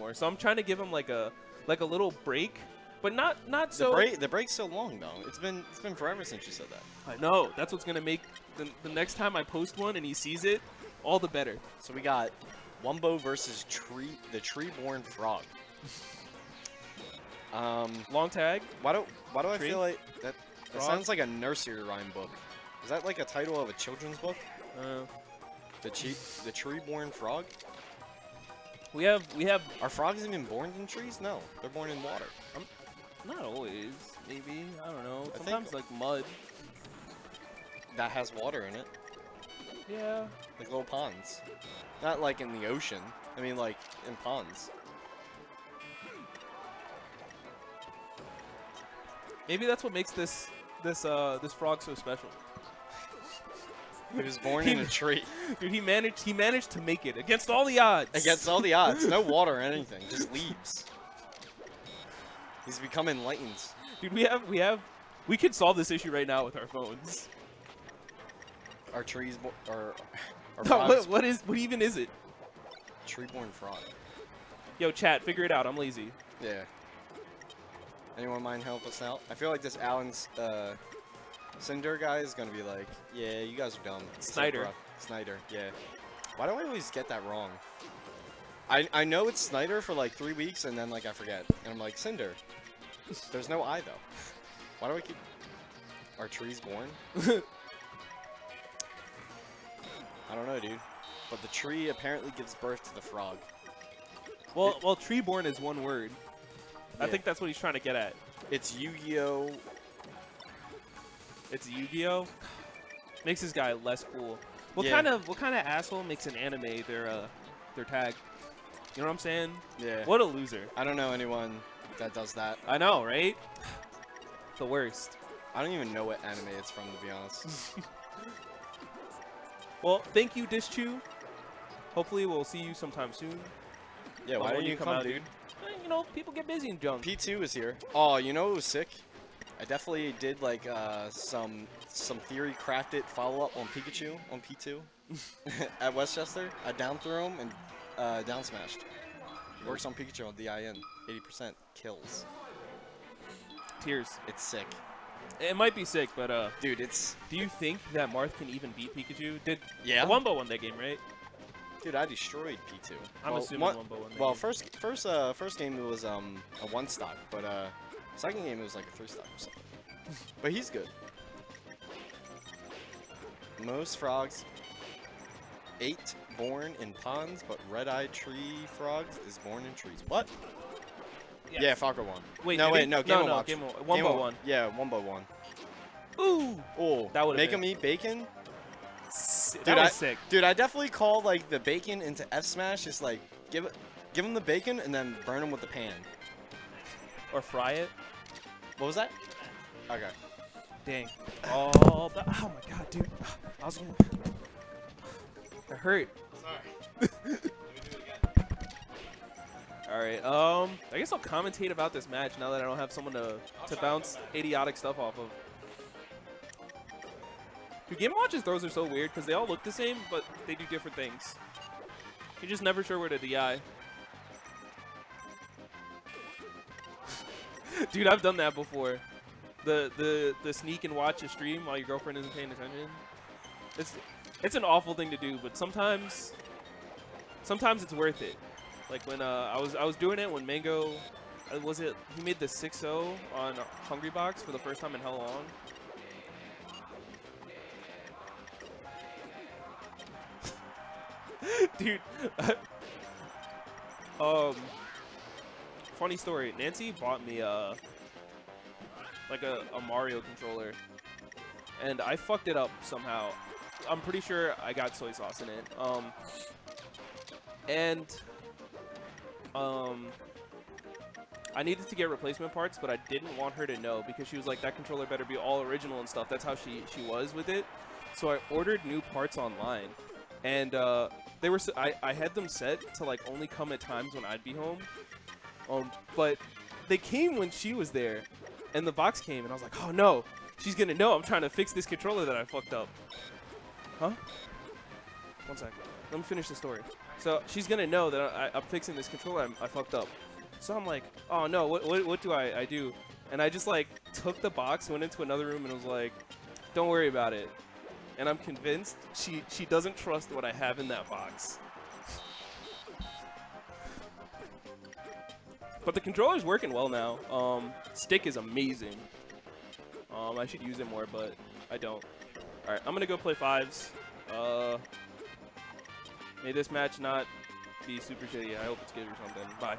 more. So I'm trying to give him like a like a little break, but not not The so. break, the break's so long though. It's been it's been forever since you said that. I know. That's what's gonna make the, the next time I post one and he sees it, all the better. So we got Wumbo versus Tree, the Treeborn Frog. Um, Long tag. why do why do I Tree? feel like that? That Frog? sounds like a nursery rhyme book. Is that like a title of a children's book? Uh, The tree, the Treeborn Frog. We have we have Are frogs even born in trees? No, they're born in water. not always maybe I don't know. Sometimes like mud. That has water in it, Yeah. like little ponds. Not like in the ocean. I mean, like in ponds. Maybe that's what makes this this uh this frog so special. He was born in a tree Dude, he managed he managed to make it against all the odds. against all the odds. No water or anything, just leaves. He's become enlightened. Dude, we have we have we could solve this issue right now with our phones. Our trees, or our No, what, what is what even is it? treeborn frog. Yo, chat, figure it out. I'm lazy. Yeah. Anyone mind help us out? I feel like this Alan's uh, Cinder guy is gonna be like, yeah, you guys are dumb. Snyder. Snyder, yeah. Why do I always get that wrong? I I know it's Snyder for like three weeks and then like I forget and I'm like Cinder. There's no I though. Why do I keep? Are trees born? I don't know, dude. But the tree apparently gives birth to the frog. Well, well, treeborn is one word. I think that's what he's trying to get at. It's Yu-Gi-Oh! It's Yu-Gi-Oh. Makes this guy less cool. What Yeah. kind of what kind of asshole makes an anime their uh their tag? You know what I'm saying? Yeah. What a loser. I don't know anyone that does that. I know, right? The worst. I don't even know what anime it's from, to be honest. Well, thank you, Dischu. Hopefully, we'll see you sometime soon. Yeah, But why don't you come, out, dude? eh, You know, people get busy in junk. P2 is here. Oh, you know was sick? I definitely did like uh, some some theory crafted follow up on Pikachu on P2 at Westchester. I down threw him and uh, down smashed. Works on Pikachu on DIN. 80% kills. Tears. It's sick. It might be sick, but uh, Dude, it's. do you think that Marth can even beat Pikachu? Did Yeah. Wumbo won that game, right? Dude, I destroyed P2. I'm well, assuming Wumbo won that Well, game. first, first, uh, first game it was um a one stock, but uh, second game it was like a three stock or something. but he's good. Most frogs, eight born in ponds, but red-eyed tree frogs is born in trees. What? Yes. Yeah, Falco won. Wait, no, wait, he? no, Game no, no, Watch. Game of, Game of- won. Yeah, Wumbo won. Ooh, Oh, That would've make been- him eat bacon. si- that Dude, was I- sick. Dude, I definitely call like the bacon into F smash. Just like give it, give him the bacon and then burn him with the pan. Or fry it. What was that? Okay. Dang. Oh, but, oh my god, dude. I was gonna. It hurt. Sorry. Let me do it again. All right. Um, I guess I'll commentate about this match now that I don't have someone to to bounce idiotic stuff off of. Dude, Game Watch's throws are so weird because they all look the same, but they do different things. You're just never sure where to DI. Dude, I've done that before. The the the sneak and watch a stream while your girlfriend isn't paying attention. It's it's an awful thing to do, but sometimes sometimes it's worth it. Like when uh, I was I was doing it when Mango uh, was it he made the 6-0 on Hungrybox for the first time in how long? Dude. um funny story. Nancy bought me a like a, a Mario controller and I fucked it up somehow. I'm pretty sure I got soy sauce in it. Um and um I needed to get replacement parts, but I didn't want her to know because she was like, that controller better be all original and stuff. That's how she, she was with it. So I ordered new parts online, and uh, they were I, I had them set to like only come at times when I'd be home. But they came when she was there, and the box came, and I was like, oh no, she's gonna know I'm trying to fix this controller that I fucked up. Huh? One sec. Let me finish the story. So she's gonna know that I, I'm fixing this controller. I, I fucked up. So I'm like, oh no, what, what, what do I, I do? And I just like took the box, went into another room, and was like, don't worry about it. And I'm convinced she she doesn't trust what I have in that box. But the controller's working well now. Um, stick is amazing. Um, I should use it more, but I don't. All right, I'm gonna go play fives. Uh, may this match not be super shitty. I hope it's good or something. Bye.